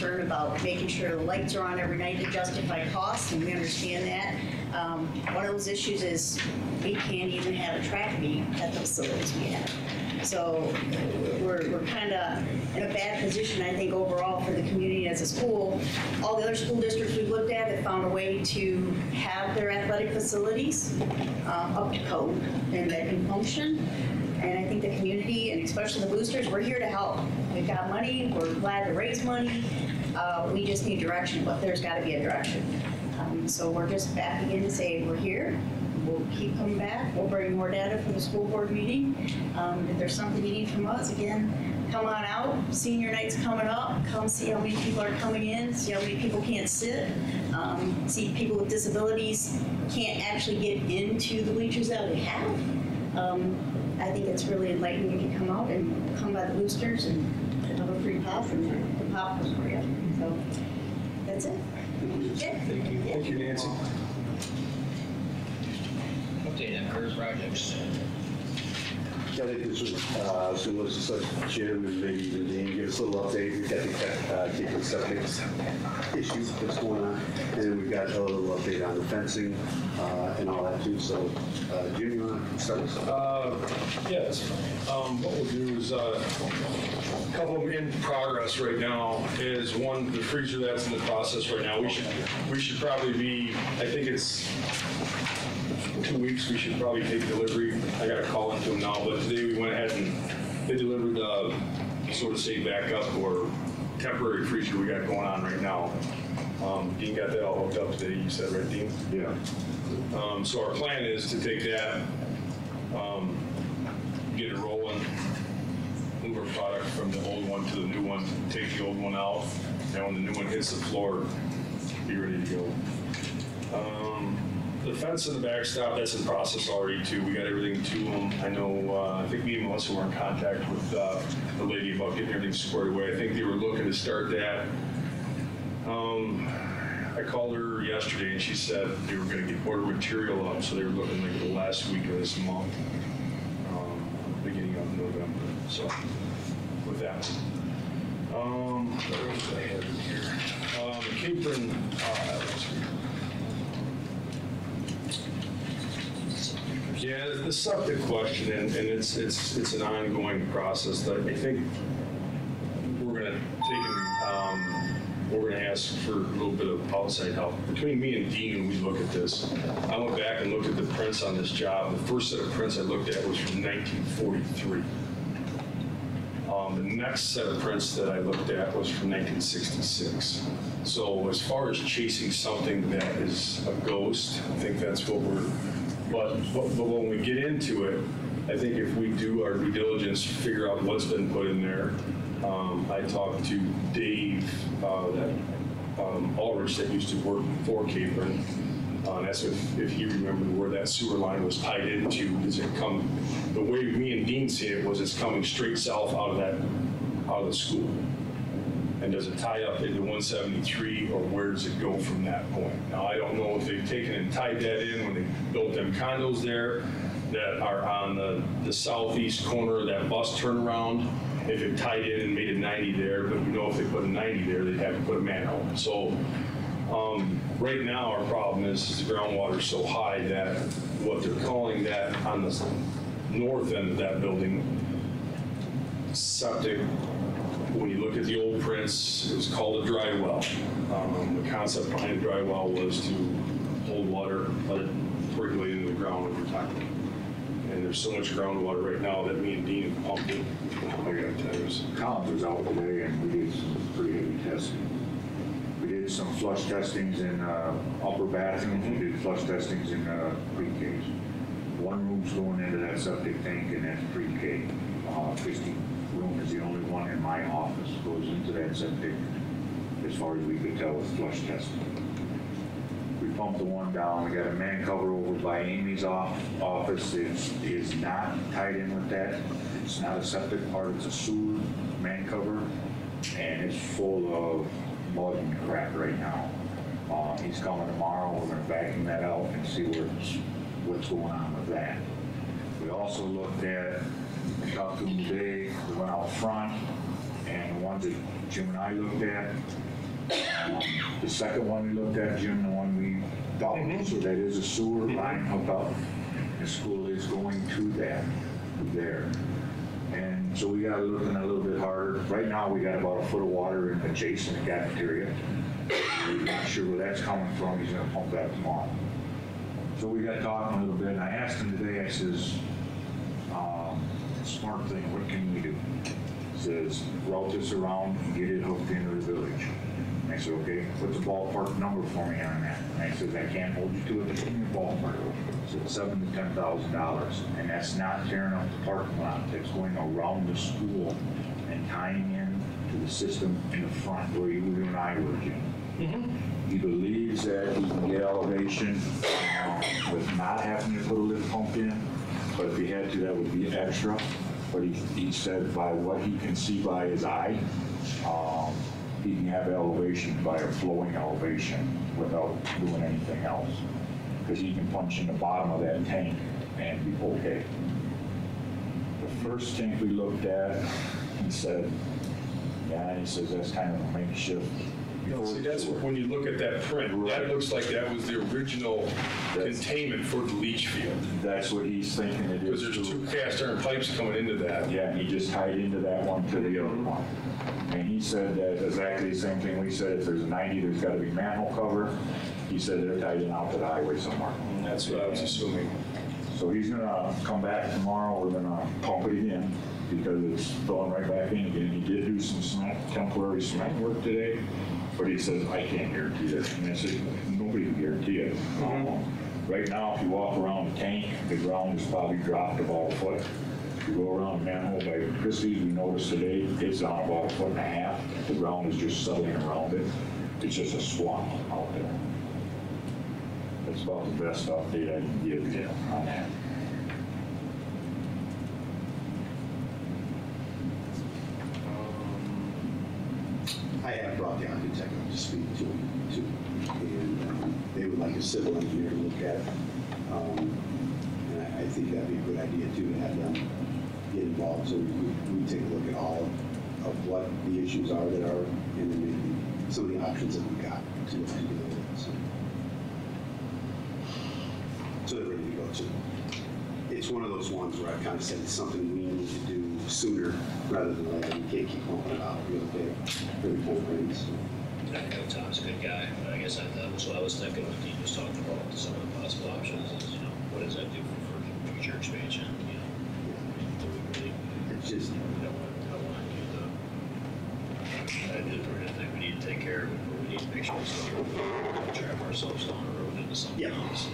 concern about making sure the lights are on every night to justify costs, and we understand that. Um, One of those issues is we can't even have a track meet at the facilities we have. So we're, we're kind of in a bad position, I think, overall for the community as a school. All the other school districts we've looked at have found a way to have their athletic facilities um, up to code and that can function. And I think the community, and especially the boosters, we're here to help. We've got money, we're glad to raise money. Uh, We just need direction, but there's got to be a direction. Um, So we're just back again to say, we're here, we'll keep coming back, we'll bring more data for the school board meeting. Um, If there's something you need from us, again, come on out, senior night's coming up, come see how many people are coming in, see how many people can't sit, um, see people with disabilities can't actually get into the bleachers that we have. Um, I think it's really enlightening if you come out and come by the boosters and have a free pop and the pop was for you. So that's it. Thank you. Thank you, Nancy. Update on career projects. I think this was, uh, so let's let Jim and maybe even Dean give us a little update. We've got the, uh, Cape septic issue that's going on. And then we've got a little update on the fencing, uh, and all that too. So, uh, Jim, you want to start us? Uh, Yes. Um, What we'll do is, uh, a couple of them in progress right now is one, the freezer that's in the process right now. We should, we should probably be, I think it's two weeks, we should probably take delivery. I got a call into them now, but today we went ahead and they delivered the, sort of say, backup or temporary freezer we got going on right now. Um, Dean got that all hooked up today, you said, right, Dean? Yeah. Um, So our plan is to take that, um, get it rolling, move our product from the old one to the new one, take the old one out, and when the new one hits the floor, be ready to go. Um, The fence and the backstop, that's in process already too. We got everything to them. I know, uh, I think me and Melissa were in contact with uh, the lady about getting everything squared away. I think they were looking to start that. Um, I called her yesterday and she said they were gonna get order material up, so they were looking like the last week of this month, um, beginning of November, so, with that. Um, what else I have in here? Um, Capron, uh. Yeah, the septic question, and, and it's, it's, it's an ongoing process that I think we're gonna take and, um, we're gonna ask for a little bit of outside help. Between me and Dean, when we look at this, I went back and looked at the prints on this job. The first set of prints I looked at was from 1943. Um, the next set of prints that I looked at was from 1966. So as far as chasing something that is a ghost, I think that's what we're, but, but but when we get into it, I think if we do our due diligence, figure out what's been put in there. Um, I talked to Dave, uh, that, um, Ulrich that used to work for Capron. And if, if he remembered where that sewer line was tied into, does it come, the way me and Dean see it was it's coming straight south out of that, out of the school. And does it tie up into 173 or where does it go from that point? Now, I don't know if they've taken and tied that in when they built them condos there that are on the, the southeast corner of that bus turnaround. If it tied in and made a 90 there, but we know if they put a 90 there, they'd have to put a manhole. So um, Right now, our problem is is the groundwater's so high that what they're calling that on the north end of that building, septic when you look at the old prints, it was called a dry well. Um, The concept behind a dry well was to hold water, let it percolate into the ground over time. And there's so much groundwater right now that me and Dean have pumped it, oh my God, times. Collins was out today and we did some pretty heavy testing. Did some flush testings in uh, upper bathrooms, we did flush testings in uh, pre-Ks. One room's going into that septic tank and that's pre-K. Uh, Christie room is the only one in my office goes into that septic as far as we could tell with flush testing. We pumped the one down, we got a man cover over by Amy's off, office, it's, is not tied in with that. It's not a septic part, it's a sewer man cover, and it's full of and crap right now. Uh, he's coming tomorrow, we're gonna vacuum that out and see what's, what's going on with that. We also looked at, we talked to him today, we went out front, and the ones that Jim and I looked at, the second one we looked at, Jim, the one we thought, so that is a sewer line hookup. The school is going to that there. So we got looking a little bit harder. Right now, we got about a foot of water in adjacent cafeteria. We're not sure where that's coming from. He's gonna pump that tomorrow. So we got talking a little bit, and I asked him today, I says, um, smart thing, what can we do? He Says, route this around and get it hooked into the village. And I said, okay, what's the ballpark number for me on that? And I says, I can't hold you to it, but give me a ballpark. I seven to ten thousand dollars, and that's not tearing up the parking lot, that's going around the school and tying in to the system in the front where you and I were, Jim. He believes that he can get elevation um, with not having to put a lift pump in, but if he had to, that would be extra. But he, he said by what he can see by his eye, um, he can have elevation by a flowing elevation without doing anything else. Because he can punch in the bottom of that tank and be okay. The first tank we looked at, he said, yeah, he says that's kind of a makeshift. See, that's, when you look at that print, that looks like that was the original That's- containment for the leach field. That's what he's thinking it Because is. there's too. two cast iron pipes coming into that. Yeah, and he just tied into that one to the other one. And he said that exactly the same thing we said, if there's a 90, there's got to be manhole cover. He said they're tied in out to the highway somewhere. That's what I was assuming. So he's gonna come back tomorrow, we're gonna pump it again because it's going right back in again. He did do some cement, temporary cement work today, but he says, I can't guarantee it. And I said, nobody can guarantee it. Um, Right now, if you walk around the tank, the ground is probably dropped about a foot. If you go around the manhole by Christie's, we noticed today, it's on about a foot and a half. The ground is just settling around it. It's just a swamp out there. That's about the best update I can give you on that. I have brought the architect up to speak to, to, and um, they would like a civil engineer to look at. um, And I, I think that'd be a good idea too, to have them get involved, so we, we take a look at all of what the issues are that are, and then maybe some of the options that we got to deal with it, so. So they're ready to go too. It's one of those ones where I kind of said it's something we need to do sooner rather than later. We can't keep pumping it out real big time it rains. I know Tom's a good guy, but I guess I, that so I was thinking when Dean was talking about some of the possible options is, you know, what does that do for, for future expansion, you know? Do we really, It's just, we don't want, we don't want to do the, I did, we're think we need to take care of it, but we need to make sure it's not, trap ourselves down the road into something Yeah. else,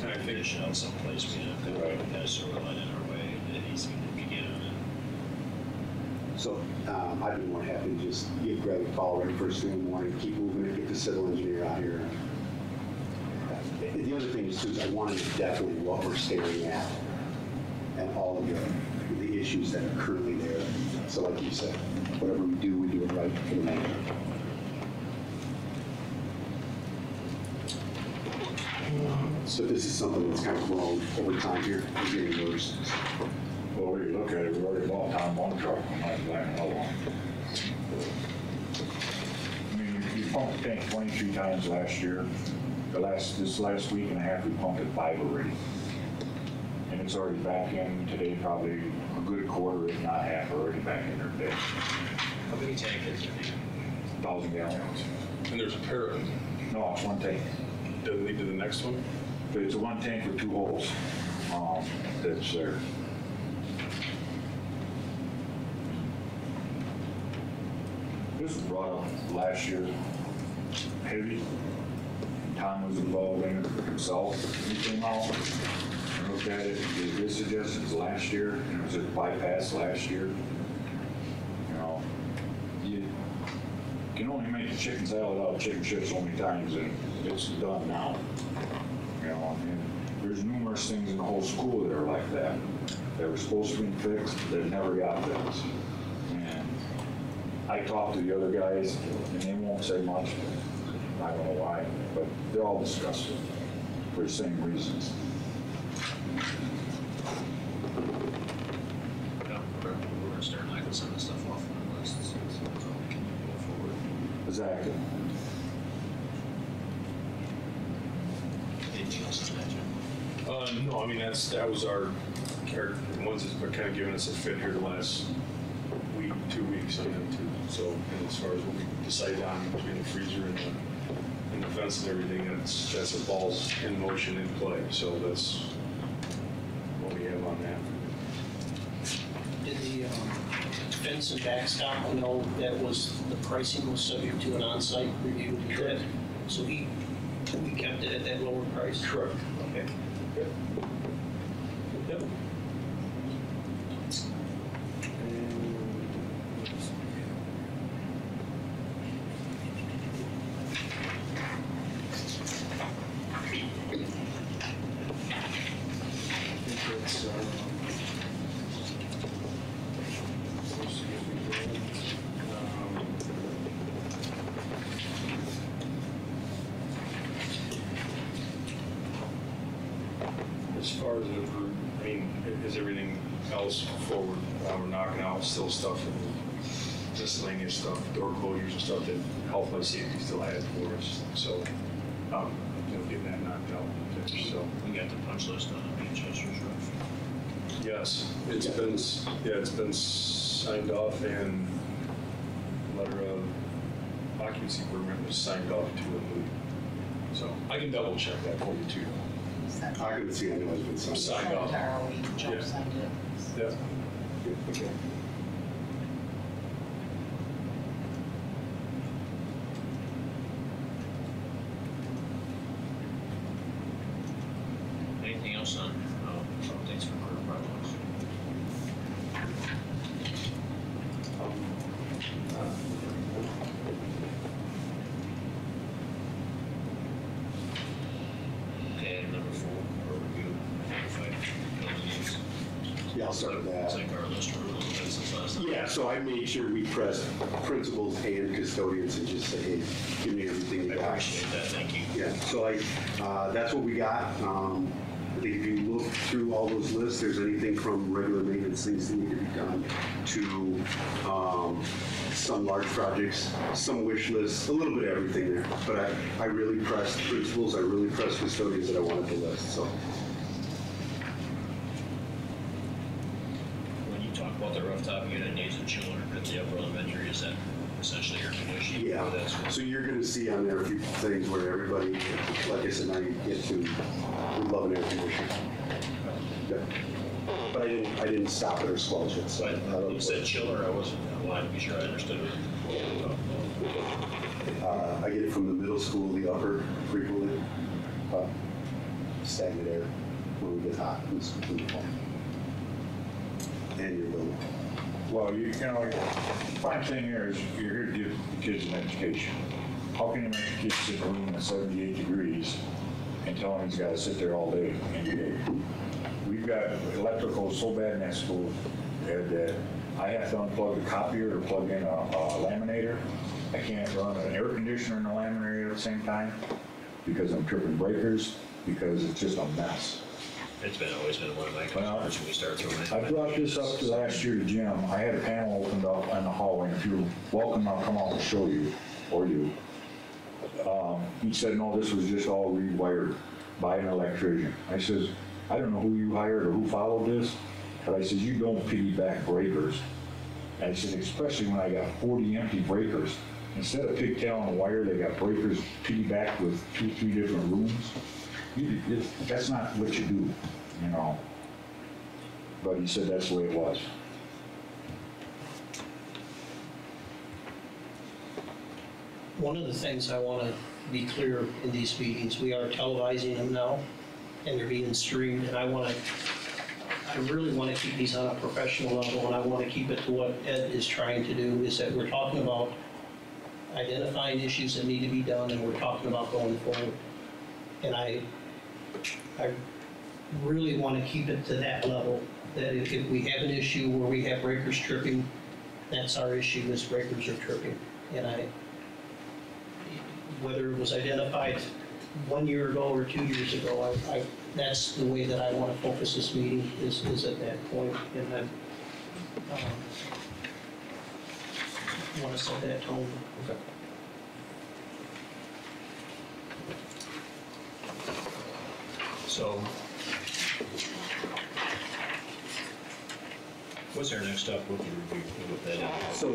you know? And I think- Finish out someplace, we have to, Right. kind of sewer line in our way, that easy to begin and so um, I'd be more happy to just give Greg a call right first thing in the morning, keep moving it, get the civil engineer out here. Uh, The other thing is too, is I wanted to definitely what we're staring at and all of the, the issues that are currently there. So like you said, whatever we do, we do it right for the man. So this is something that's kind of grown over time here, it's getting worse. Well, we look at it, we already bought Tom one truck, we might buy another one. I mean, we pumped the tank twenty-three times last year. The last, this last week and a half, we pumped it five already. And it's already back in today, probably a good quarter, if not half, already back in there today. How many tank is it? thousand gallons. And there's a pair of them. No, it's one tank. Does it lead to the next one? But it's a one tank with two holes, um, that's there. This was brought up last year, heavy. Tom was involved in it himself. He came out and looked at it, gave his suggestions last year, and it was a bypass last year. You know, you can only make the chicken salad out of chicken shit so many times, and it's done now. You know, and there's numerous things in the whole school that are like that. That were supposed to be fixed, that never got fixed. And I talked to the other guys, and they won't say much. I don't know why, but they're all disgusted for the same reasons. No, we're, we're gonna start knocking some of the stuff off on the list, so so we can go forward. Exactly. Anything else on that, Jim? Uh, no, I mean, that's, that was our, our, the ones that's been kind of giving us a fit here the last week, two weeks on them too. So, and as far as what we decided on between the freezer and the, and the fence and everything, that's, that's a balls in motion in play. So that's what we have on that. Did the um, fence and backstop, I know that was, the pricing was subject to an on-site review. That- So he, we kept it at that lower price? Correct. Okay. Yep. I think that's, uh, um, As far as the, group, I mean, i- is everything else forward? Uh, We're knocking out still stuff and miscellaneous stuff, door closures and stuff that health and safety still had for us. So, um, you know, getting that knocked out and finished, so. We got the on Manchester's roof. Yes, it's been, s- yeah, it's been signed off and letter of occupancy permit was signed off to a remove. So I can double check that for you too. I can see anyone's been signed. Signed off. Joe Yeah. signed it. Yeah. Okay. Anything else on, uh, updates for current projects? Okay, item number four, or review, notified buildings. Yeah, I'll start with that. like our list of rules and since last time. Yeah, so I made sure we pressed principals and custodians and just say, hey, give me everything that I you got. appreciate that, thank you. Yeah, so I, uh, that's what we got. Um, I think if you look through all those lists, there's anything from regular maintenance, things that need to be done, to um, some large projects, some wish lists, a little bit of everything there. But I, I really pressed principals, I really pressed custodians that I wanted to list, so. When you talk about the rooftop unit needs a chiller at the upper elementary, is that essentially air conditioning? Yeah, Or that's- so you're gonna see on there a few things where everybody, like I said, now you get to, we love an air conditioner. Yeah. But I didn't, I didn't stop it or squelch it, so. I But don't- you said chiller, I wasn't, I wanted to be sure I understood it. Uh, I get it from the middle school, the upper frequently, uh, stagnant air when we get hot in the in the fall. And your building. Well, you, you know, fine thing here is you're here to give the kids an education. How can you make a kid sit in a room at 78 degrees and tell him he's got to sit there all day every day? We've got electrical so bad in that school that I have to unplug the copier or plug in a, a laminator. I can't run an air conditioner and a laminator at the same time because I'm tripping breakers, because it's just a mess. It's been, always been one of my concerns when we start throwing. in- I brought this up to last year Jim. I had a panel opened up in the hallway, if you're welcome, I'll come out and show you, or you. Um, He said, no, this was just all rewired by an electrician. I says, I don't know who you hired or who followed this, but I says, you don't piggyback breakers And I said, especially when I got forty empty breakers. Instead of pigtail and wire, they got breakers piggybacked with two, three different rooms. You, that's not what you do, you know? But he said that's the way it was. One of the things I want to be clear in these meetings, we are televising them now, and they're being streamed, and I want to, I really want to keep these on a professional level, and I want to keep it to what Ed is trying to do, is that we're talking about identifying issues that need to be done, and we're talking about going forward. And I, I really want to keep it to that level, that if, if we have an issue where we have breakers tripping, that's our issue, is breakers are tripping. And I, whether it was identified one year ago or two years ago, I, I, that's the way that I want to focus this meeting, is, is at that point, and I, um, want to set that tone. So. What's our next step with the review, with that? So,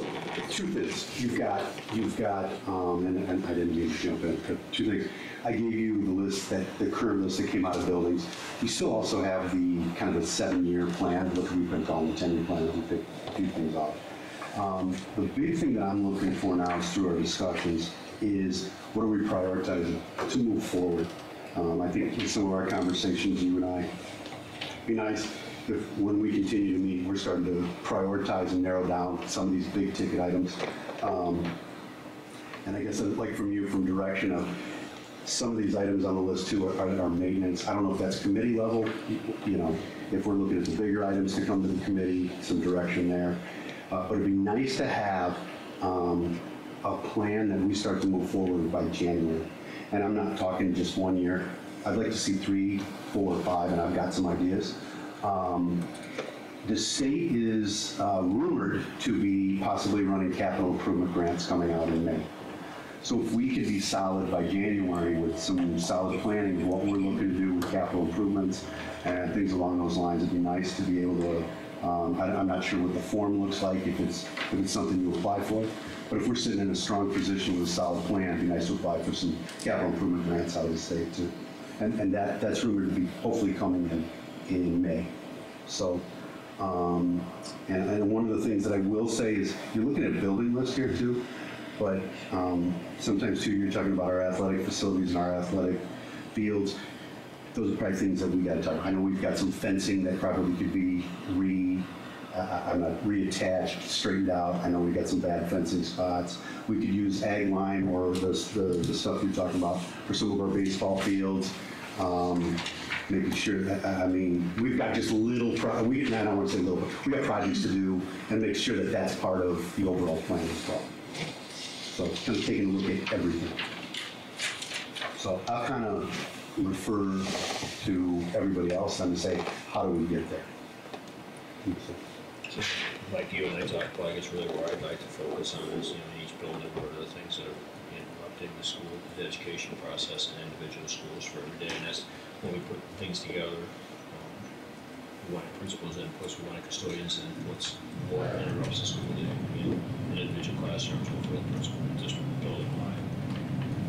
two things, you've got, you've got, um, and, and I didn't mean to jump in, but two things. I gave you the list that, the current list that came out of buildings. You still also have the, kind of the seven-year plan, look, we've been calling the ten-year plan, we picked a few things off. Um, the big thing that I'm looking for now is through our discussions is what are we prioritizing to move forward? Um, I think in some of our conversations, you and I, it'd be nice if, when we continue to meet, we're starting to prioritize and narrow down some of these big ticket items. Um, And I guess I'd like from you, from direction of, some of these items on the list too are, are maintenance. I don't know if that's committee level, you know, if we're looking at the bigger items to come to the committee, some direction there. Uh, But it'd be nice to have um, a plan that we start to move forward by January. And I'm not talking just one year. I'd like to see three, four, five, and I've got some ideas. Um, The state is uh, rumored to be possibly running capital improvement grants coming out in May. So if we could be solid by January with some solid planning of what we're looking to do with capital improvements and things along those lines, it'd be nice to be able to, um, I- I'm not sure what the form looks like, if it's, if it's something you apply for, but if we're sitting in a strong position with a solid plan, it'd be nice to apply for some capital improvement grants out of the state too. And, and that, that's rumored to be hopefully coming in, in May. So, um, and, and one of the things that I will say is, you're looking at building list here too, but um, sometimes too, you're talking about our athletic facilities and our athletic fields. Those are probably things that we gotta talk, I know we've got some fencing that probably could be re, I- I'm not reattached, straightened out. I know we've got some bad fencing spots. We could use ag lime or the, the the stuff you're talking about for some of our baseball fields. Um, Making sure that, I I mean, we've got just little, pro- we, I don't want to say little, but we got projects to do and make sure that that's part of the overall plan as well. So kind of taking a look at everything. So I'll kind of refer to everybody else and say, how do we get there? Like you and I talked about, I guess really where I'd like to focus on is, you know, each building, what are the things that are, you know, updating the school, the education process in individual schools for every day, and that's when we put things together. um, We want principals inputs, we want custodians inputs, what interrupts the school day, you know, in individual classrooms, with the principal, district, building wide.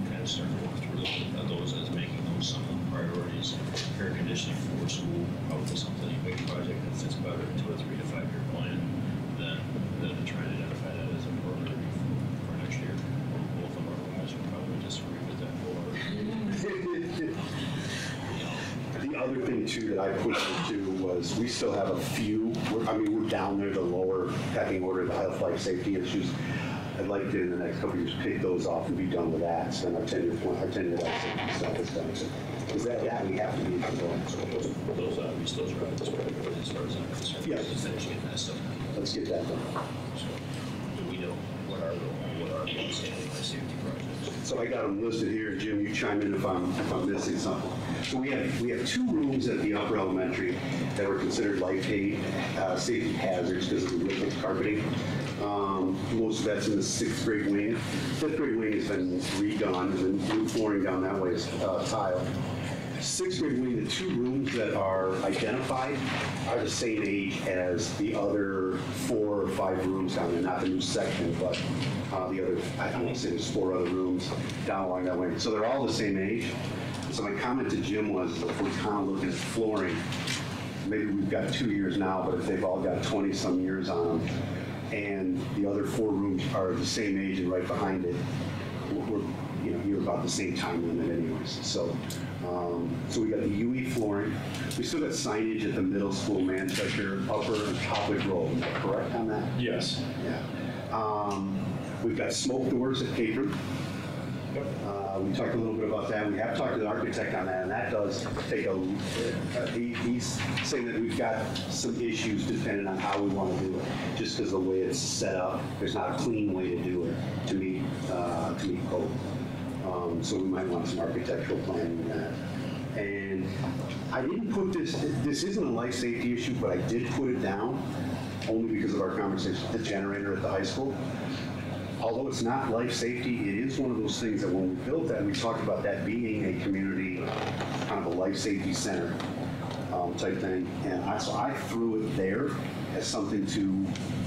Kind of start to work through those- those as making those some of priorities. Air conditioning for school, probably something, big project that fits better into a three to five year plan than, than to try and identify that as a priority for, for next year. Both of our guys would probably disagree with that or, The other thing too that I put into was, we still have a few, I mean, we're down there, the lower pecking order, the health, life, safety issues. I'd like to, in the next couple years, pick those off and be done with that, so then our ten-year, plan- our ten-year life safety stuff is done. Because that, that we have to be doing. so those, those, uh, these, those are, as far as I'm concerned. Yeah. Just finish getting that stuff done. Let's get that done. So, do we know what our, what our outstanding life safety projects? So I got them listed here, Jim, you chime in if I'm, if I'm missing something. So we have, we have two rooms at the upper elementary that were considered life ha- uh, safety hazards because of the liquid carpeting. Um, Most of that's in the sixth grade wing. Fifth grade wing has been redone, and then new flooring down that way is uh, tile. Sixth grade wing, the two rooms that are identified are the same age as the other four or five five rooms down there, not the new section, but uh, the other, I don't want to say there's four other rooms down along that way. So they're all the same age. So my comment to Jim was, if we're kind of looking at flooring, maybe we've got two years now, but if they've all got 20-some years on them, and the other four rooms are the same age and right behind it, we're, you know, you're about the same time limit So, um, so we got the UE flooring. We still got signage at the middle school, Manchester, Upper and Topwood Road. Am I correct on that? Yes. Yeah. Um, We've got smoke doors at Capron. Uh, We talked a little bit about that. We have talked to the architect on that, and that does take a, uh, he- he's saying that we've got some issues depending on how we want to do it. Just because the way it's set up, there's not a clean way to do it to meet, uh, to meet code. Um, So we might want some architectural planning in that. And I didn't put this, this isn't a life safety issue, but I did put it down only because of our conversation, with the generator at the high school although it's not life safety, it is one of those things that when we built that, we talked about that being a community, kind of a life safety center um, type thing. And I, so I threw it there as something to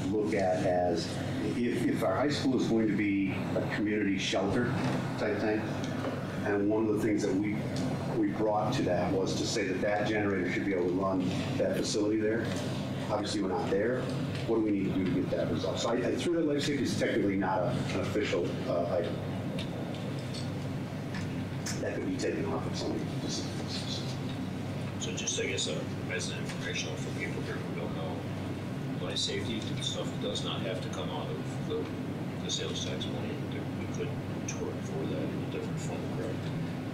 look at as, if, if our high school is going to be a community shelter type thing, and one of the things that we, we brought to that was to say that that generator should be able to run that facility there. Obviously, we're not there. What do we need to do to get that resolved? So I, I threw that life safety is technically not a- an official uh, item. That could be taken off of just- So just, I guess, uh, as an informational for people here who don't know, life safety stuff does not have to come out of the, the sales tax money. There- We could toward for that in a different fund, correct?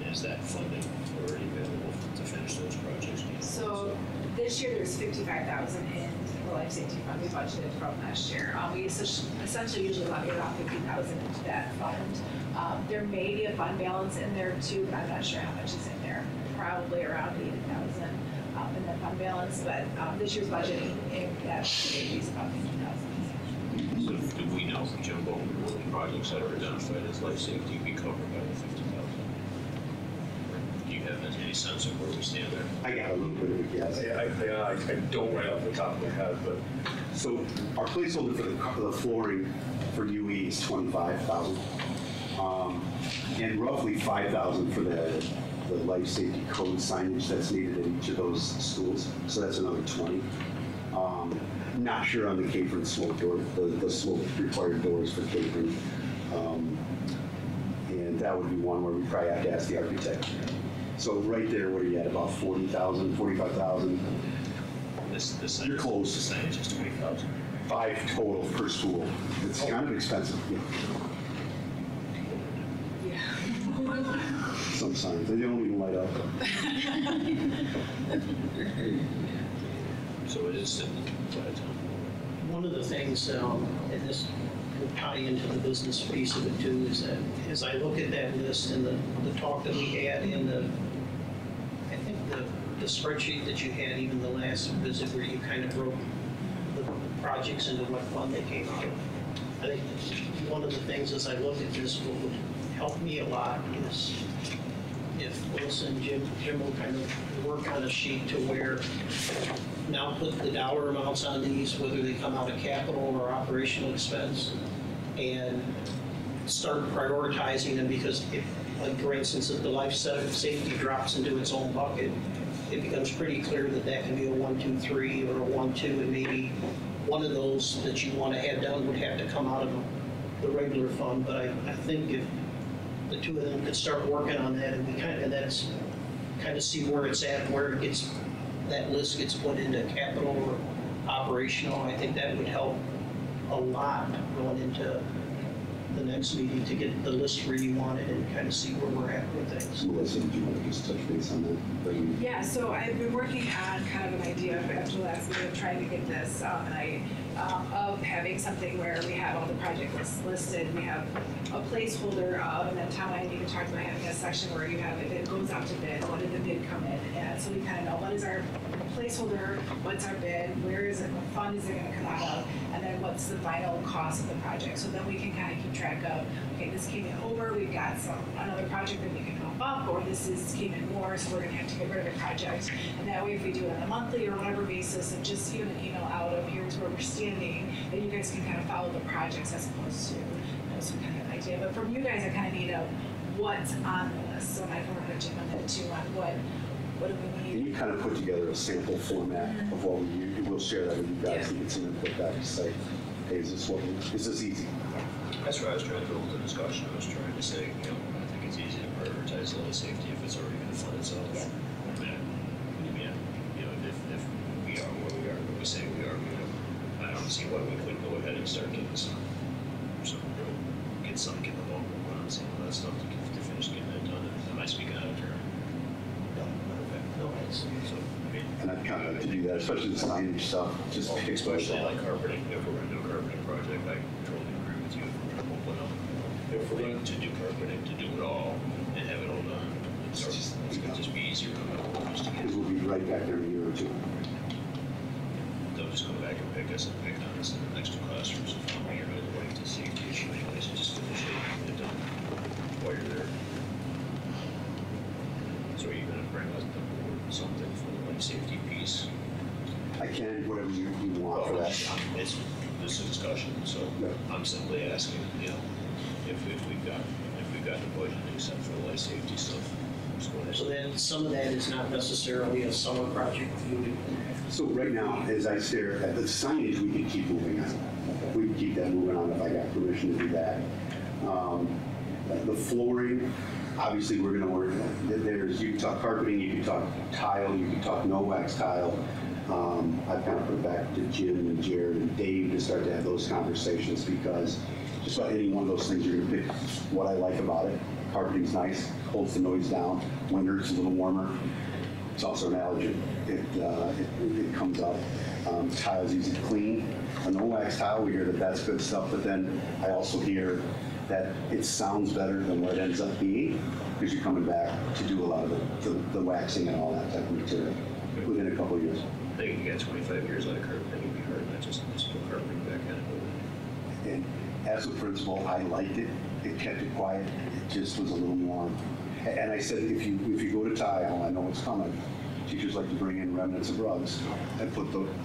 And Is that funding already available to finish those projects? So this year, there's fifty-five thousand in the life safety fund we budgeted from last year. Um, we essentially usually levy fifty thousand into that fund. Um, there may be a fund balance in there too, but I'm not sure how much is in there. Probably around eighty thousand, um, in that fund balance, but, um, this year's budget in that is about fifty thousand. So do we know, Jim, what what projects that are identified as life safety be covered by the fifty thousand? Do you have any sense of where we stand there? I got a little bit of a guess. I, I, I don't right off the top of my head, but So our placeholder for the, co- the flooring for UE is twenty-five thousand. Um, and roughly five thousand for the, the life safety code signage that's needed at each of those schools. So that's another twenty. Um, not sure on the Capron smoke door, the, the smoke required doors for Capron. Um, and that would be one where we probably have to ask the architect. So right there, what are you at, about forty thousand, forty-five thousand? This, this. You're close. This thing is just twenty thousand. five total per school. It's kind of expensive. Some signs, they don't even light up. So it is sitting by the time. One of the things, um, and this will tie into the business piece of it too, is that as I look at that list and the, the talk that we had in the, I think the, the spreadsheet that you had even the last visit where you kind of broke the projects into what fund they came out of. I think one of the things as I look at this, what would help me a lot is if Wilson, and Jim, Jim will kind of work on a sheet to where now put the dollar amounts on these, whether they come out of capital or operational expense, and start prioritizing them, because if, like, for instance, if the life safety drops into its own bucket, it becomes pretty clear that that can be a one, two, three, or a one, two, and maybe one of those that you want to have done would have to come out of the regular fund, but I, I think if the two of them could start working on that, and we kind of, that's, kind of see where it's at, where it gets, that list gets put into capital or operational, I think that would help a lot going into the next meeting to get the list where you want it and kind of see where we're at with things. Melissa, do you want to just touch base on that? That we- Yeah, so I've been working on kind of an idea of after last meeting of trying to get this, um, and I, um, of having something where we have all the project lists listed, we have a placeholder of, and then Tom and I even talked about having a section where you have, if it goes out to bid, what did the bid come in at? So we kind of know what is our placeholder, what's our bid, where is it, what fund is it gonna come out of, and then what's the final cost of the project, so then we can kind of keep track of, okay, this came in over, we've got some, another project that we can up, or this is, came in more, so we're gonna have to get rid of a project. And that way, if we do it on a monthly or whatever basis, and just even an email out of here's where we're standing, then you guys can kind of follow the projects as opposed to, you know, some kind of idea. But from you guys, I kind of need a what's on the list, so I can work with Jim on that too, on what, what do we need. And need? you kind of put together a sample format of what we use. We'll share that with you guys and get some input back to say, hey, is this what, we- is this easy? That's why I was trying to build the discussion, I was trying to say, you know, I think it's easy to prioritize life safety if it's already gonna fund itself. Yeah. I mean, I you know, if, if we are where we are, where we say we are, we know, I don't see why we couldn't go ahead and start getting some, some, real- get some, get the ball rolling on some of that stuff to, get- to finish getting that done. Am I speaking out of turn? Okay. No, it's, So, I mean. And I'd kind of to do that, especially the signage stuff, just pick Especially like carpeting, if we're gonna do a carpeting project, I totally agree with you, if we're gonna open up, if we're going to do carpeting, to do it all easier to just to get, Because we'll be right back there in a year or two. they'll just come back and pick us and pick on us in the next two classrooms. Here, the way to safety issue anyways, just finish it, and done while you're there. So are you gonna bring us the board something for the life safety piece? I can, whatever you, you want for Well, that. It's, this is a discussion, so Yeah. I'm simply asking, you know, if, if we've got, if we've got the budget except for the life safety stuff, just so then some of that is not necessarily a summer project. So right now, as I stare at the signage, we could keep moving on. We could keep that moving on if I got permission to do that. Um, The flooring, obviously, we're gonna work, there's, you can talk carpeting, you can talk tile, you can talk no wax tile. Um, I've kind of put back to Jim and Jared and Dave to start to have those conversations because just about any one of those things, you're gonna pick what I like about it. Carpeting's nice, holds the noise down, winter it's a little warmer. It's also an allergen. It, uh, it, it comes up. Um, tile's easy to clean. A no wax tile, we hear that that's good stuff, but then I also hear that it sounds better than what it ends up being because you're coming back to do a lot of the, the, the waxing and all that type of material within a couple of years. I think you got twenty-five years out of carpeting, it'd be hard not just, just put carpeting back in it. And as a principal, I liked it. It kept it quiet. It just was a little more. And I said, if you if you go to tile, I know it's coming. Teachers like to bring in remnants of rugs and put the.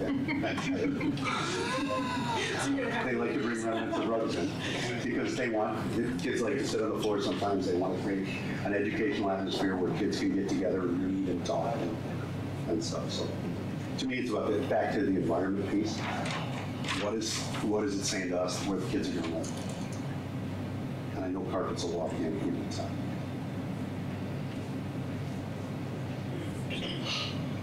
they like to bring remnants of rugs in because they want kids like to sit on the floor. Sometimes they want to create an educational atmosphere where kids can get together and read and talk and, and stuff. So to me, it's about the, back to the environment piece what is what is it saying to us where the kids are going to live? And I know carpets walk in here inside.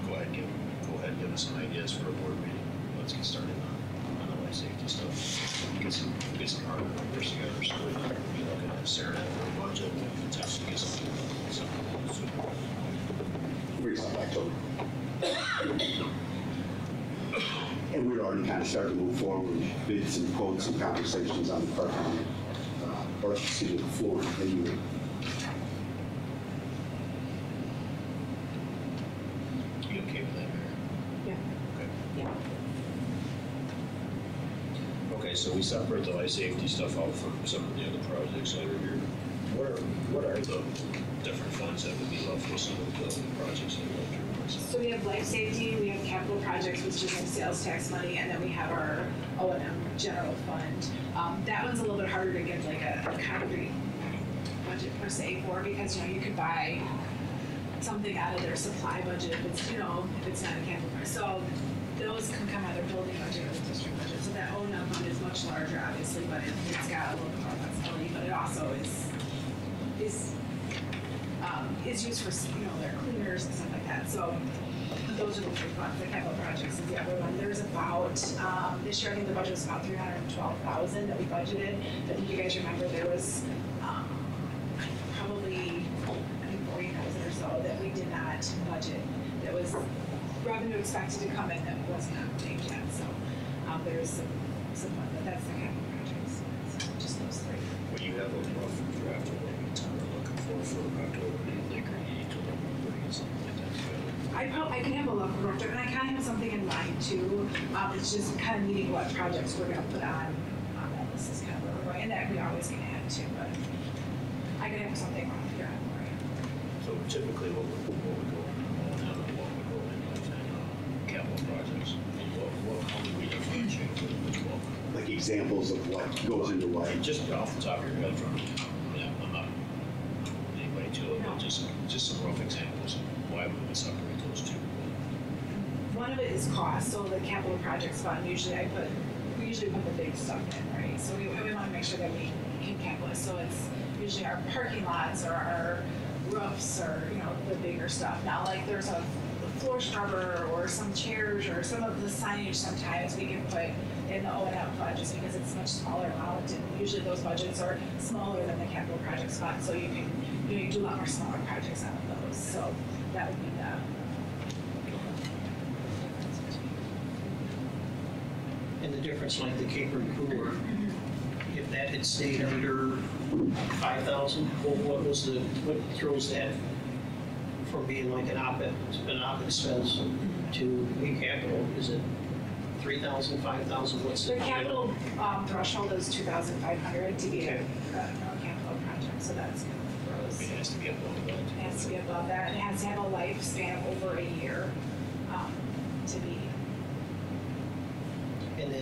Go ahead, give, go ahead, give us some ideas for a board meeting. Let's get started on, on the life safety stuff. Get some, get some hard numbers together, so we can be looking at Sarah for a budget, and potentially get some, some, some We're talking October. And we're already kind of starting to move forward with and quotes and conversations on the parking, anyway. You okay so we separate the life safety stuff out from some of the other projects are here. What are, what are the different funds that would be left for some of the projects that? So we have life safety, we have capital projects, which is like sales tax money, and then we have our O and M general fund. Um, that one's a little bit harder to get like a a concrete budget per se for, because, you know, you could buy something out of their supply budget if it's, you know, if it's not a capital. So those can come out of their building budget or the district budget. So that O fund is much larger, obviously, but it- it's got a little bit more flexibility, but it also is, is um, is used for, you know, their cleaners and stuff like that. So those are the three funds. The capital projects is the other one. There's about, um, this year, I think the budget was about three hundred and twelve thousand that we budgeted. I think you guys remember there was, um, probably, I think forty thousand or so that we did not budget. That was revenue expected to come in that wasn't obtained yet. So, um, there's some, some, fun, but that's the capital projects. So just those three. When you have a rough draft of what you are looking for for October, do you think, or you need to look, bring something like that together? I I prob, I can have a look, Director, and I kind of have something in mind too. Um, it's just kind of needing what projects we're gonna put on, on that list is kind of where we're going, and that we always can add to, but I can have something on here. So typically, what would, what would go in, on and what would go in, like, uh, capital projects? And what, what, how would we differentiate which what? Like examples of what goes into what. Just off the top of your head from, yeah, I'm not anybody to it, but just, just some rough examples of why we would separate One of it is cost, so the capital projects fund, usually I put, we usually put the big stuff in, right? So we, we wanna make sure that we can capitalize, so it's usually our parking lots or our roofs or, you know, the bigger stuff. Now, like, there's a floor scrubber or some chairs or some of the signage sometimes we can put in the O and M fund just because it's much smaller amount and usually those budgets are smaller than the capital projects fund, so you can, you know, you do a lot more smaller projects out of those, so that would be the, And the difference, like the Capron and cooler, if that had stayed under five thousand, what, what was the, what throws that from being like an op, an op expense to a capital? Is it three thousand, five thousand, what's The capital um, threshold is two thousand five hundred to be a, a capital project, so that's kind of throws. It has to be above that. It has to be above that, it has to have a lifespan of over a year um, to be,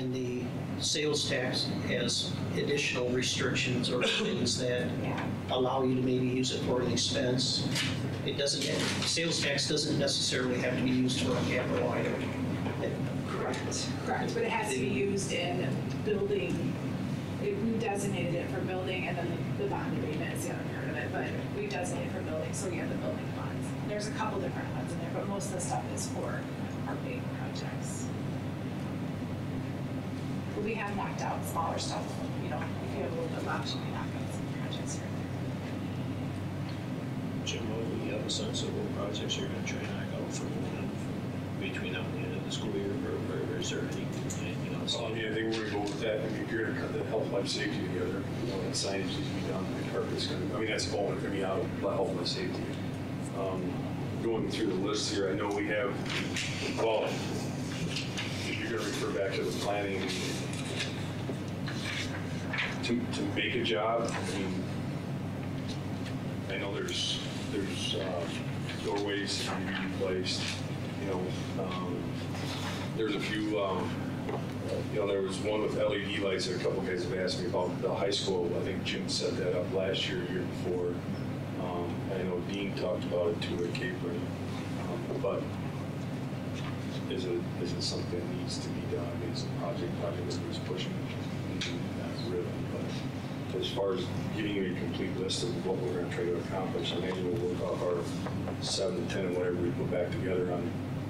Then the sales tax has additional restrictions or things that allow you to maybe use it for an expense. It doesn't, sales tax doesn't necessarily have to be used for a capital item. Correct. Correct, but it has to be used in building, it- we designated it for building, and then the bond agreement is the other part of it, but we designated for building, so we have the building funds. There's a couple different ones in there, but most of the stuff is for our big projects. But we have knocked out smaller stuff, you know, if you have a little bit left, you can knock out some projects here and there. Jim, will you have a sense of what projects you're gonna try and knock out for, between now and the end of the school year, or, or is there any, anything else? So, I mean, I think we're gonna go with that, I mean, if you're gonna cut the health, life, safety together, you know, that signage needs to be done, the carpet's gonna, I mean, that's all gonna be out of health, life, safety. Um, Going through the list here, I know we have, well, if you're gonna refer back to the planning, to, to make a job, I mean, I know there's, there's uh, doorways that need to be replaced, you know, um, there's a few, um, you know, there was one with LED lights that a couple guys have asked me about the high school. I think Jim set that up last year, year before. Um, I know Dean talked about it too at Capron. Um, But is it, is it something that needs to be done? Is it a project, project that needs pushing? Not really, but as far as giving you a complete list of what we're gonna try to accomplish, I imagine we'll work off our seven, ten, and whatever we put back together on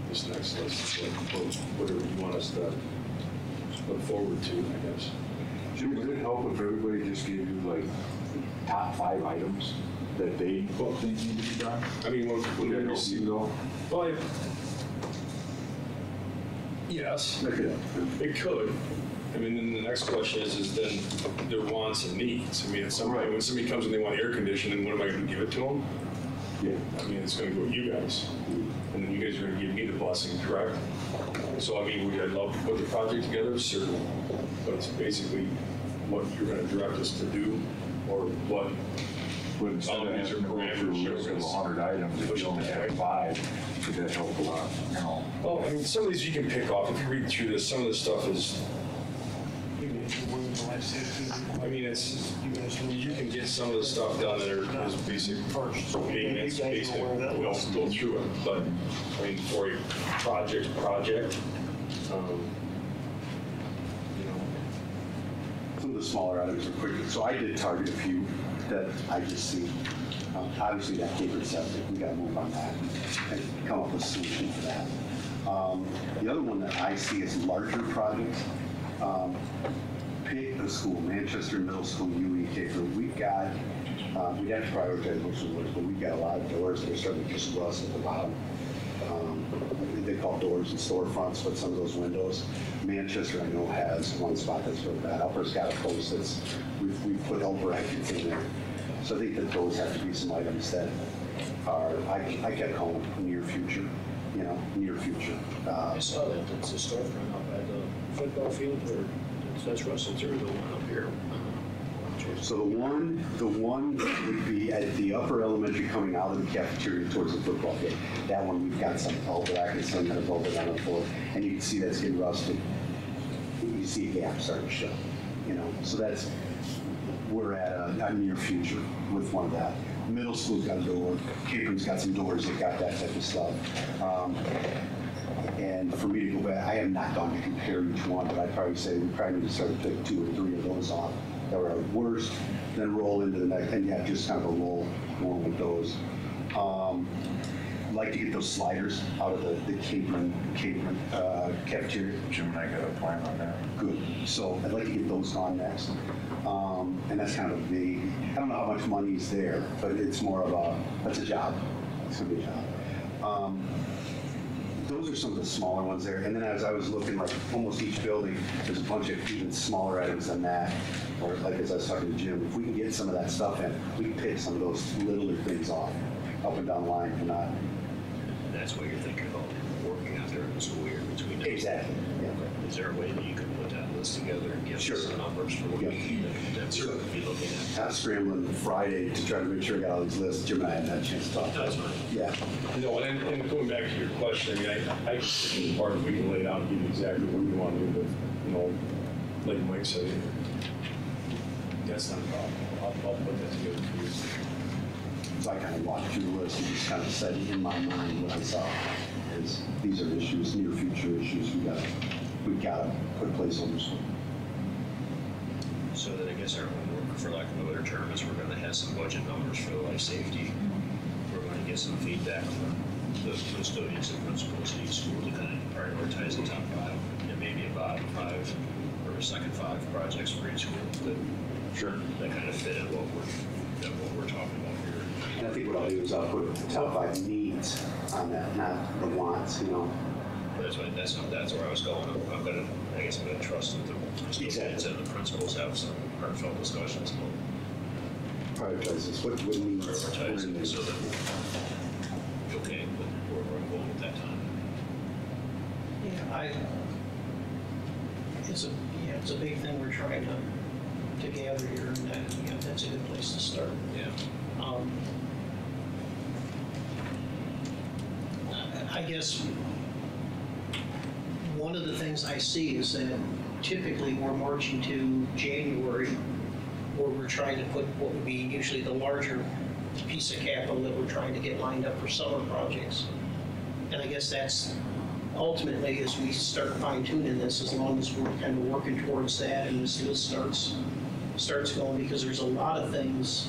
this next list, so whatever you want us to look forward to, I guess. Jim, would it help if everybody just gave you like top five items that they think need to be done? I mean, when, when Would that we help see, you though? well, I- yes, it. it could. I mean, then the next question is, is then their wants and needs. I mean, if somebody, when somebody comes and they want air conditioning, what am I gonna give it to them? Yeah. I mean, it's gonna go to you guys, and then you guys are gonna give me the blessing, correct? So, I mean, would I love to put the project together? Certainly. But it's basically what you're gonna direct us to do, or what, But instead of these having are to go through a parameters, list of a hundred items, if you only have five, would that help a lot, you know? well, I mean, some of these you can pick off. If you read through this, some of this stuff is, I mean, it's, you can get some of the stuff done that are, is basic maintenance, basic, we'll go through it. But, I mean, for a project, project, um, you know, Some of the smaller items are quicker, so I did target a few that I just see. Um, Obviously, that Capron septic, we gotta move on that and come up with a solution for that. Um, The other one that I see is larger projects. Um, A school, Manchester Middle School, UE, Capron, we've got, uh, we'd have to prioritize most of the but we've got a lot of doors that are starting to just rust at the bottom. Um, They call doors and storefronts, but some of those windows. Manchester, I know, has one spot that's really bad. Upper's got a post that's, we've, we've put L brackets in there. So I think that those have to be some items that are, I, I kept calling near future. you know, near future. Uh, I saw that, it's a storefront up at the football field, or that's- Russell's, or the one up here. So the one, the one would be at the upper elementary coming out of the cafeteria towards the football field. That one, we've got some over, I can send that over on the floor, and you can see that's getting rusted. You see a gap starting to show, you know, so that's, we're at a, a near future with one of that. Middle school's got a door, Capron's got some doors that got that type of stuff. Um, And for me to go back, I have not gone to compare each one, but I'd probably say we probably need to start to pick two or three of those off that were our worst, then roll into the next, and yeah, just kind of a roll, roll with those. Um, I'd Like to get those sliders out of the, the Capron, Capron uh, cafeteria. Jim and I got a plan on that. Good. So I'd like to get those on next. Um, and that's kind of big, I don't know how much money is there, but it's more of a, that's a job. It's gonna be a job. Um, those are some of the smaller ones there. And then as I was looking, like almost each building, there's a bunch of even smaller items than that. Or like as I was talking to Jim, if we can get some of that stuff in, we can pick some of those littler things off up and down the line for not. And that's what you're thinking about, working out there in the school year between. Exactly. Yeah. Is there a way that you could put together and give us Sure. some numbers for what Yeah. we, that's what we'd be looking at? I was scrambling Friday to try to make sure I got all these lists. Jim and I hadn't had a chance to talk. That's fine. Yeah. No, and, and going back to your question, I mean, I, I can see part of, we can lay it out and give you exactly what we want to do, but, you know, like Mike said, that's not a problem. I'll, I'll put that together for you. So I kind of walked through the list and just kind of said in my mind what I saw is these are issues, near future issues we gotta, we gotta put placeholders for. So then I guess our homework, for lack of a better term, is we're gonna have some budget numbers for the life safety. We're gonna get some feedback from the custodians and principals in each school to kind of prioritize the top five, and maybe a bottom five, or a second five projects for each school that, Sure. that kind of fit in what we're, that what we're talking about here. And I think what I'll do is I'll put the top five needs on that, not the wants, you know? That's what, that's, that's where I was going. I'm, I'm gonna, I guess I'm gonna trust that the custodians and the principals have some heartfelt discussions about Prioritize this, what, what needs. we're prioritizing gonna- so that we're okay with where we're going at that time. Yeah, I, it's a, yeah, it's a big thing we're trying to, to gather here, and that, yeah, that's a good place to start. Yeah. Um, I guess one of the things I see is that typically we're marching to January where we're trying to put what would be usually the larger piece of capital that we're trying to get lined up for summer projects. And I guess that's ultimately as we start fine tuning this, as long as we're kind of working towards that and this list starts, starts going, because there's a lot of things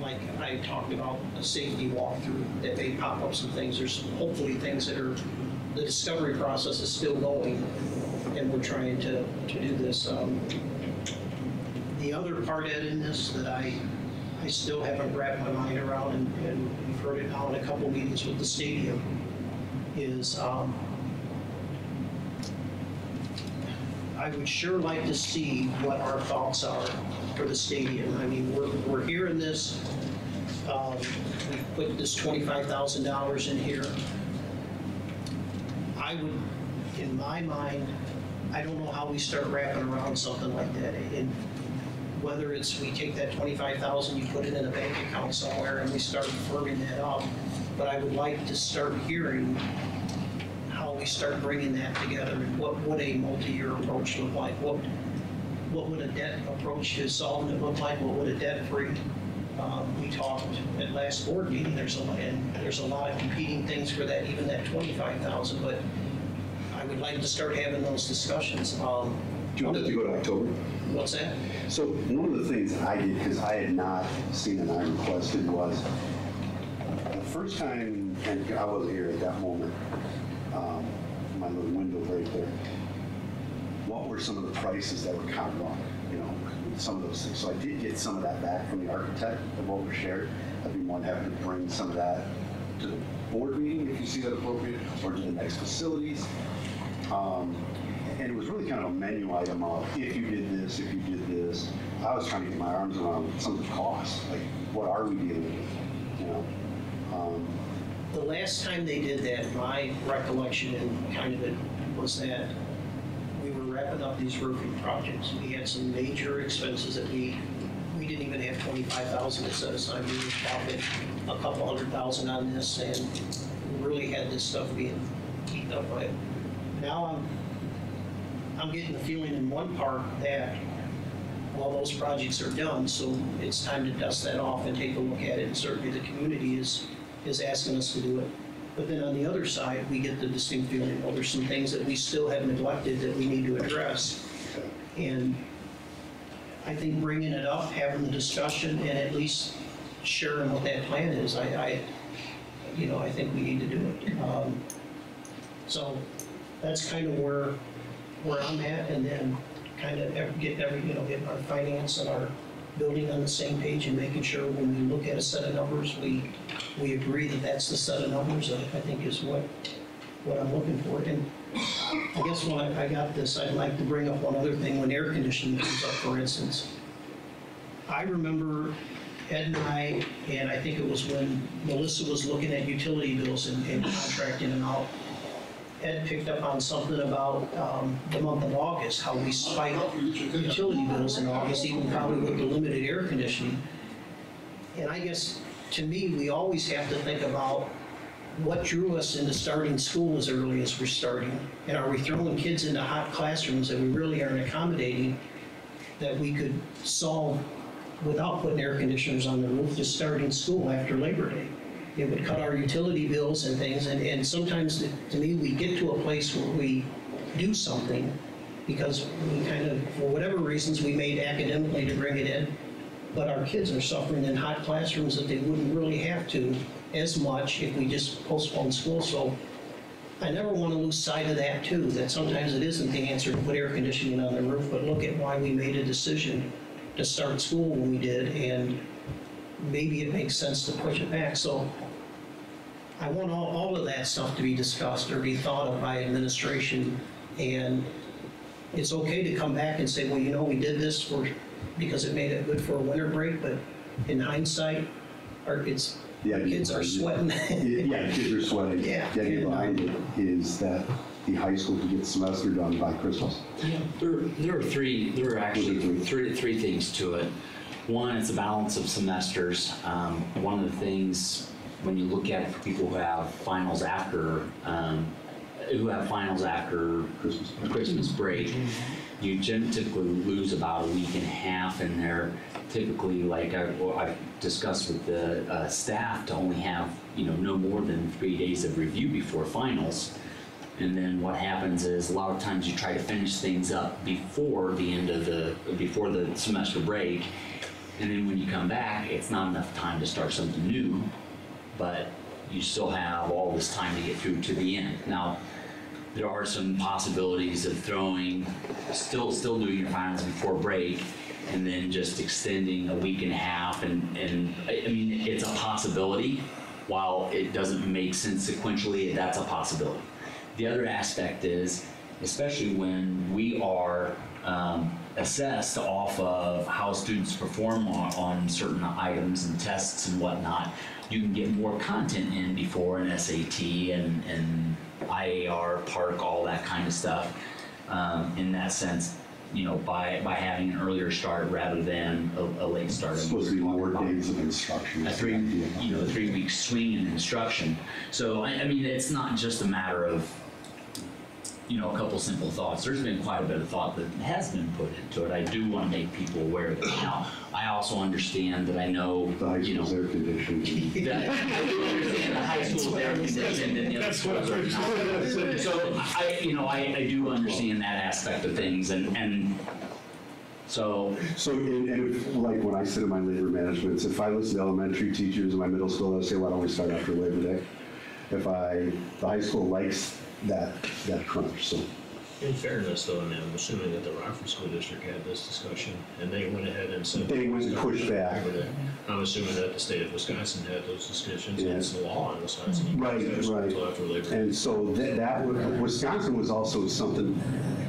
like I talked about a safety walkthrough, that may pop up some things. There's hopefully things that are, the discovery process is still going, and we're trying to, to do this. Um, The other part, in this that I, I still haven't wrapped my mind around, and, and we've heard it now in a couple meetings with the stadium, is, um, I would sure like to see what our thoughts are for the stadium. I mean, we're, we're hearing this, um, we put this twenty-five thousand dollars in here. Would, in my mind, I don't know how we start wrapping around something like that. And whether it's we take that twenty-five thousand, you put it in a bank account somewhere and we start firming that up. But I would like to start hearing how we start bringing that together and what would a multi-year approach look like? What, what would a debt approach to solving it look like? What would a debt-free? Um, we talked at last board meeting, there's a, and there's a lot of competing things for that, even that twenty-five thousand, but Would like to start having those discussions. Um, Do you want that to go to October? What's that? So one of the things that I did, because I had not seen and I requested was, the first time, and I wasn't here at that moment, um, my little window right there, what were some of the prices that were of wrong, you know, some of those things. So I did get some of that back from the architect of what was shared. I'd be more than happy to bring some of that to the board meeting if you see that appropriate, or to the next facilities. Um, And it was really kind of a menu item of if you did this, if you did this. I was trying to get my arms around some of the costs, like what are we dealing with, you know? Um, the last time they did that, my recollection and kind of it was that we were wrapping up these roofing projects. We had some major expenses that we, we didn't even have twenty-five thousand to set aside. We were talking a couple hundred thousand on this and really had this stuff being eaten up by. Now I'm, I'm getting the feeling in one part that all those projects are done, so it's time to dust that off and take a look at it. And certainly the community is, is asking us to do it. But then on the other side, we get the distinct feeling, well, there's some things that we still have neglected that we need to address. And I think bringing it up, having the discussion, and at least sharing what that plan is, I, I, you know, I think we need to do it. Um, So that's kind of where, where I'm at, and then kind of ev- get every, you know, get our finance and our building on the same page and making sure when we look at a set of numbers, we, we agree that that's the set of numbers, I I think is what, what I'm looking for. And I guess when I I got this, I'd like to bring up one other thing, when air conditioning comes up, for instance. I remember Ed and I, and I think it was when Melissa was looking at utility bills and and contracting and all, Ed picked up on something about um, the month of August, how we spiked utility bills in August, even probably with the limited air conditioning. And I guess, to me, we always have to think about what drew us into starting school as early as we're starting. And are we throwing kids into hot classrooms that we really aren't accommodating that we could solve without putting air conditioners on the roof, just starting school after Labor Day? It would cut our utility bills and things, and, and sometimes, to me, we get to a place where we do something because we kind of, for whatever reasons, we made academically to bring it in, but our kids are suffering in hot classrooms that they wouldn't really have to as much if we just postponed school. So I never want to lose sight of that too, that sometimes it isn't the answer to put air conditioning on the roof, but look at why we made a decision to start school when we did, and maybe it makes sense to push it back. So I want all, all of that stuff to be discussed or be thought of by administration. And it's okay to come back and say, well, you know, we did this for, because it made it good for a winter break, but in hindsight, our kids, Yeah, kids are sweating. Yeah, kids are sweating. Yeah. The idea behind it is that the high school can get the semester done by Christmas. There, there are three, there are actually three? three, three things to it. One, it's a balance of semesters. Um, one of the things, when you look at people who have finals after, um, who have finals after Christmas. Christmas break, you typically lose about a week and a half, and they're typically, like I, I've discussed with the uh, staff, to only have, you know, no more than three days of review before finals. And then what happens is, a lot of times you try to finish things up before the end of the, before the semester break, and then when you come back, it's not enough time to start something new, but you still have all this time to get through to the end. Now, there are some possibilities of throwing, still, still doing your finals before break, and then just extending a week and a half, and, and, I mean, it's a possibility. While it doesn't make sense sequentially, that's a possibility. The other aspect is, especially when we are um, assessed off of how students perform on, on certain items and tests and whatnot, you can get more content in before an SAT and, and IAR, PARCC, all that kind of stuff. Um, in that sense, you know, by, by having an earlier start rather than a, a late start. It's supposed to be more days of instruction. A three, you know, a three-week swing in instruction. So, I, I mean, it's not just a matter of, you know, a couple simple thoughts. There's been quite a bit of thought that has been put into it. I do want to make people aware of it. Now, I also understand that I know, The high you know, school's air conditioned. that I do understand the high school there conditioned and the other schools are not. So I, you know, I, I do understand that aspect of things and, and so, So, and, and if, like, when I sit in my labor managements, if I listen to elementary teachers in my middle school, they'll say, why don't we start after Labor Day? If I, the high school likes that, that crunch, so. In fairness, though, I mean, I'm assuming that the Rockford School District had this discussion, and they went ahead and said. They and pushed back. I'm assuming that the state of Wisconsin had those discussions, and it's the law in Wisconsin. You Right, can't right. Until after Labor Day. And so that, that, Wisconsin was also something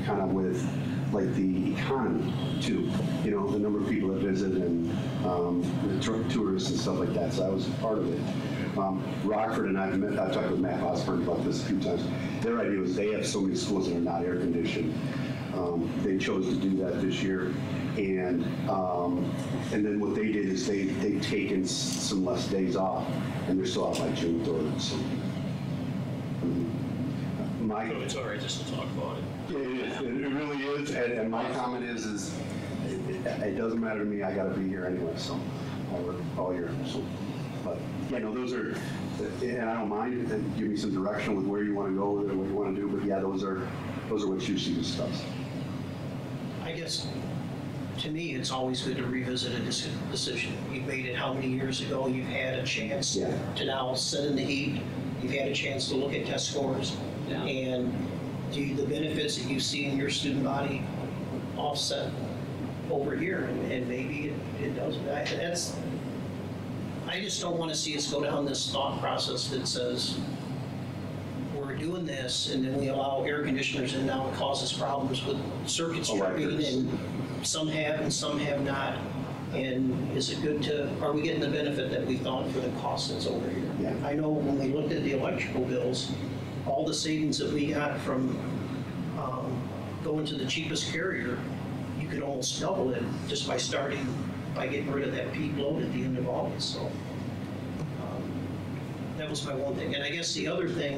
kind of with, like, the economy too. You know, the number of people that visit and, um, the tour- tourists and stuff like that, so that was part of it. Um, Rockford and I've met, I've talked with Matt Osborne about this a few times. Their idea was they have so many schools that are not air conditioned. Um, They chose to do that this year. And, um, and then what they did is they, they've taken s- some less days off and they're still out by June 3rd, so. um, My, So it's all right just to talk about it. it is, it really is, and, and my comment is, is it, it doesn't matter to me, I gotta be here anyway, so, I work all year, so. But, you know, those are, and I don't mind, and give me some direction with where you wanna go, and what you wanna do, but yeah, those are, those are what's usually discussed. I guess, to me, it's always good to revisit a deci- decision. You've made it how many years ago? You've had a chance Yeah. to now sit in the heat. You've had a chance to look at test scores. Yeah. And do the benefits that you see in your student body offset over here? And, and maybe it, it doesn't. I- That's, I just don't want to see us go down this thought process that says, we're doing this, and then we allow air conditioners, and now it causes problems with circuit stripping, Electrics. and some have and some have not. And is it good to, are we getting the benefit that we thought for the cost that's over here? Yeah. I know when we looked at the electrical bills, all the savings that we got from um, going to the cheapest carrier, you could almost double it just by starting, by getting rid of that peak load at the end of August, so. um, That was my one thing, and I guess the other thing,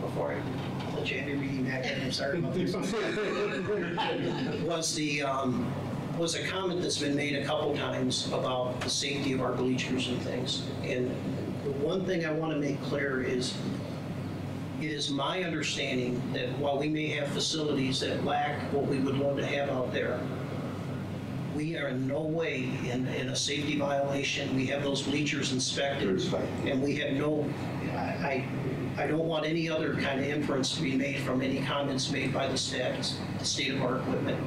before I let you have your meeting back, I'm sorry about this. Was the, um, was a comment that's been made a couple times about the safety of our bleachers and things. And the one thing I want to make clear is, it is my understanding that while we may have facilities that lack what we would love to have out there, we are in no way in, in a safety violation. We have those bleachers inspected. And we have no, I, I don't want any other kind of inference to be made from any comments made by the stat, the state of our equipment.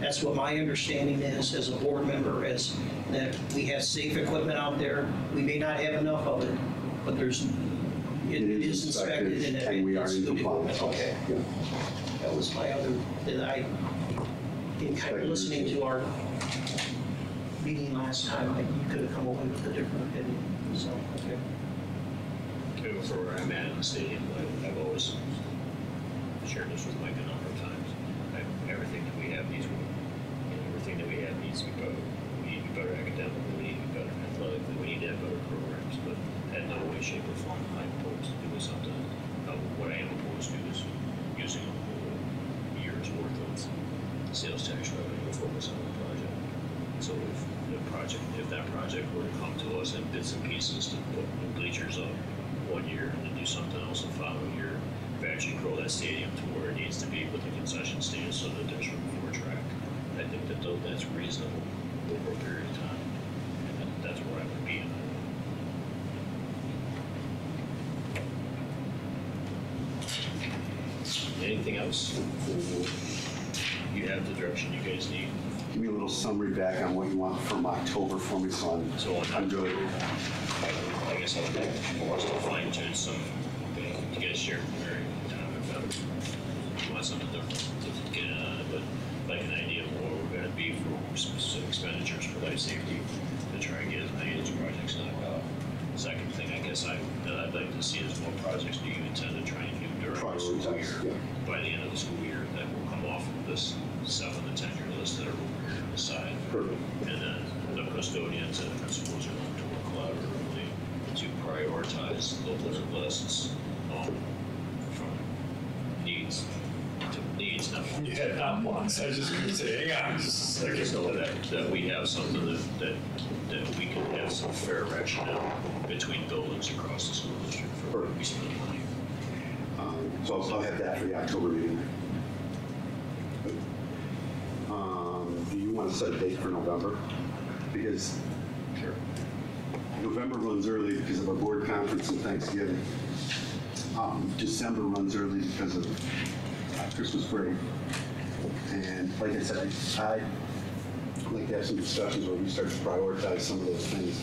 That's what my understanding is as a board member, is that we have safe equipment out there. We may not have enough of it, but there's, it is inspected and it- And we are it's in good. compliance. Okay. Yeah. That was my other, that I, in kind of listening to our meeting last time, I- you could have come away with a different opinion, so, okay. For where I'm at in the stadium, I've always shared this with Mike a number of times. I- Everything that we have needs, everything that we have needs to be better. We need to be better academically, we need to be better athletically, we need to have better programs, but in no way, shape, or form am opposed to doing something. Uh, What I am opposed to is using a whole year's worth of sales tax revenue to focus on the project. So if the project, if that project were come to us in bits and pieces to put new bleachers up one year and then do something else the following year, if actually grow that stadium to where it needs to be with the concession stand so that there's room for track, I think that tho- that's reasonable over a period of time. And that- that's where I would be in. Anything else? You have the direction you guys need. Give me a little summary back on what you want from October for me, so I'm, So on I'm good. I guess I would like for us to fine tune some, to get a share from Mary, Tom, if um, you want something different to get on it, but like an idea of where we're gonna be for specific expenditures for life safety, to try and get as many of these projects knocked out. Second thing, I guess I, that I'd like to see is what projects do you intend to try and do during the school Prioritize, year? yeah. By the end of the school year, that will come off of this seven to ten year list that are over on the side. Perfect. And then the custodians and the principals are going to work collaboratively to prioritize those lists um, from needs to needs, not wants. Yeah, not once. I was just gonna say, hang on just a second. So that, that we have something that, that, that we can have some fair rationale between buildings across the school district for where we spend money. Um, So I'll I'll have that for the October meeting. Um, Do you want to set a date for November? Because. November runs early because of our board conference and Thanksgiving. Um, December runs early because of Christmas break. And like I said, I- I'd like to have some discussions where we start to prioritize some of those things.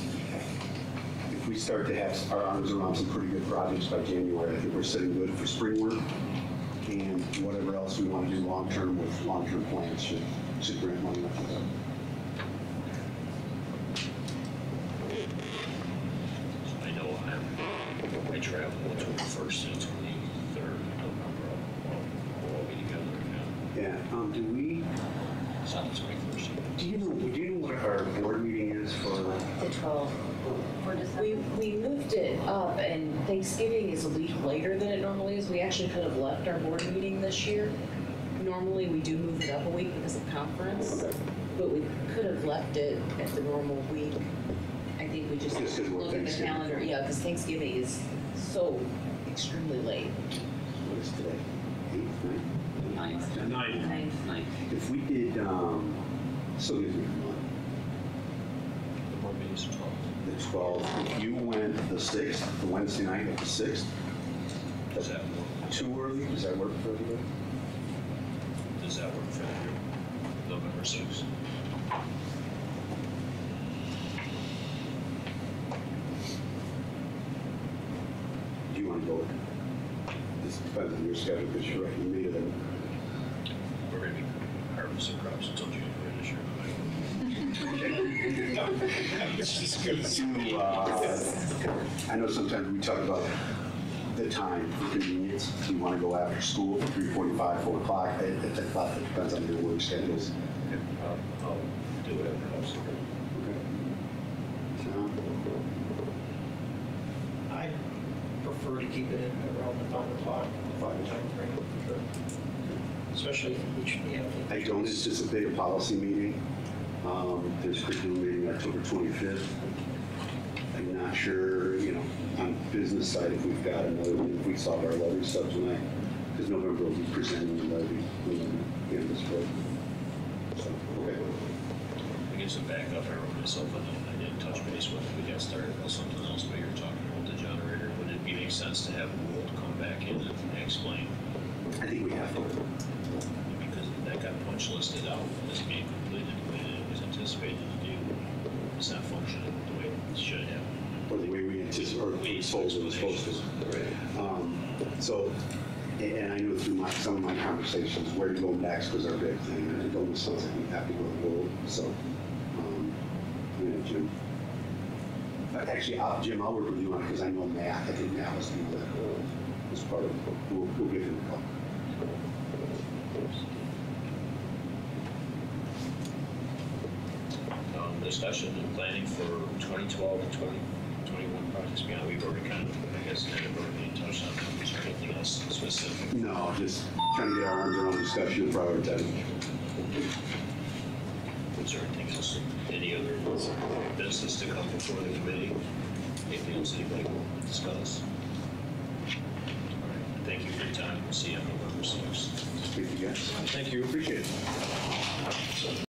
If we start to have our arms around some pretty good projects by January, I think we're sitting good for spring work whatever else we want to do long term with long term plans should should grant money up to them. I know I'm, I travel between the first and twenty third of November. We'll all be together now. Yeah. Um, do we? It's the twenty first. Do you know? Do you know what our board meeting is for? The twelfth. We we moved it up, and Thanksgiving is actually could have left our board meeting this year. Normally, we do move it up a week because of conference, but we could have left it at the normal week. I think we just Just 'cause we're look at the Thanksgiving. calendar, yeah, because Thanksgiving is so extremely late. What is today? Eighth, ninth? Ninth. Nine. Ninth. Ninth. If we did, um, so gives me a month, The board meeting's the twelfth. the 12th, if you went the 6th, the Wednesday night of the 6th, Does that work? Too early, does that work for everybody? Does that work for you? November sixth? Do you want to go? This depends on your schedule, because you're right, you made it, a- We're gonna be harvesting crops until January this year. It's just good. to, uh, I know sometimes we talk about the time for convenience. Do you want to go after school for 3:45, 4 o'clock? It, it, it depends on your work schedules. I'll, I'll do whatever else. So, I prefer to keep it in around the five o'clock, five time frame. Especially if we should be having. I don't anticipate a policy meeting. Um, There's curriculum meeting October 25th. I'm not sure, you know, on business side, if we've got another, if we solve our levy stuff tonight, because November will be presenting the levy, you know, this. So, okay. I guess to back up, I wrote myself, a note. I didn't touch base with, it. we got started on something else, but you're talking about the generator. Would it be make sense to have Wool come back in and explain? I think we have to. Because that got punch listed out as being completed the way that it was anticipated to do. It's not functioning the way it should have. or the way we anticipate, or supposed to. Um, So, and I know through my, some of my conversations, where to go next was our big thing, and it almost sounds like we have to go to Lowell, so, um, you Jim. Actually, I'll- Jim, I'll work with you on it, because I know Matt, I think Matt was the one that was part of, it. we'll, we'll give him a call. Um, discussion and planning for 2012 and 2021 projects beyond, we've already kind of, I guess, kind of already touched on them. Is there anything else specific? No, just trying to get our arms around discussion and prioritizing. Is there anything else, any other business to come before the committee? Anything else anybody will discuss? All right, Thank you for your time. We'll see you on November 6th. Speak to you guys. Thank you. Appreciate it.